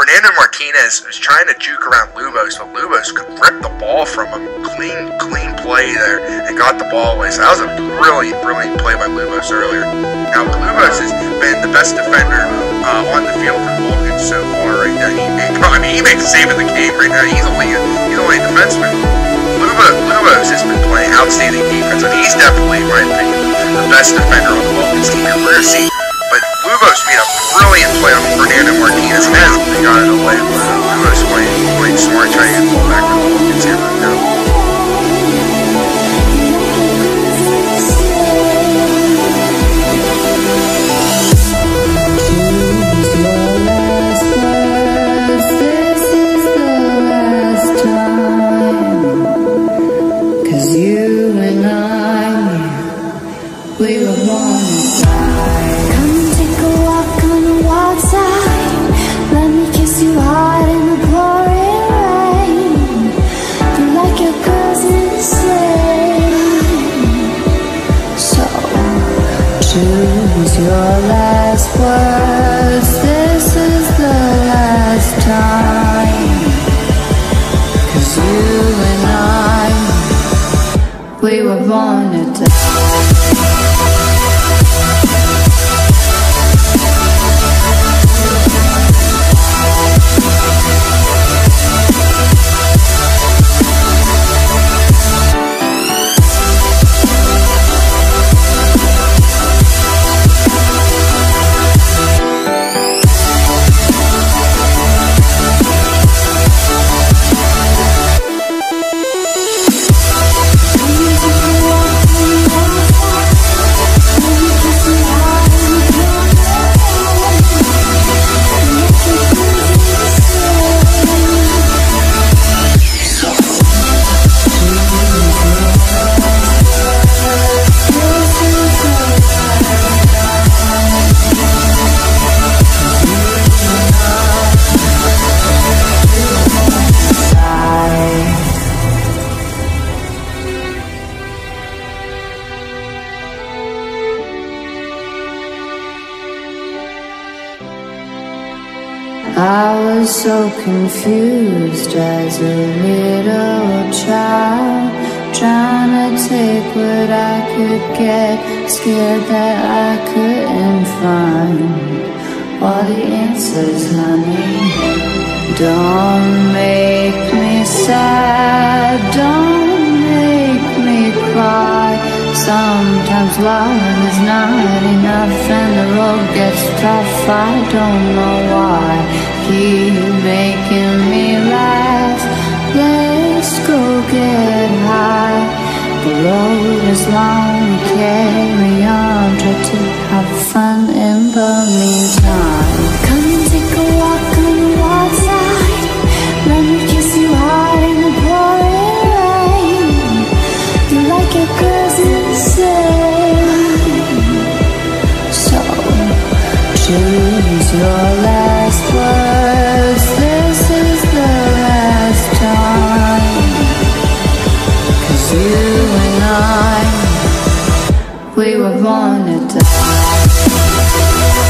Fernando Martinez was trying to juke around Lubos, but Lubos could rip the ball from him. Clean, clean play there and got the ball away. So that was a brilliant, brilliant play by Lubos earlier. Now, Lubos has been the best defender uh, on the field for the Vulcans so far right there. He made, I mean, he made the save of the game right now. He's only a, he's only a defenseman. Luba, Lubos has been playing outstanding defense, and he's definitely, in my opinion, the best defender on the Vulcans team. We're going but Lubos made a brilliant play on Fernando Martinez. Now they got it away. Lubos playing, playing smart, trying to get the ball back for the Vulcans right now. so confused as a little child Trying to take what I could get Scared that I couldn't find All the answers, honey Don't make me sad Don't make me cry Sometimes love is not enough And the road gets tough I don't know why keep making me laugh. Let's go get high. The road is long, we carry on. Try to have fun in the meantime. Come take a walk on the wild side. Let me kiss you hard in the pouring rain. You like. So choose your last word. We were born to die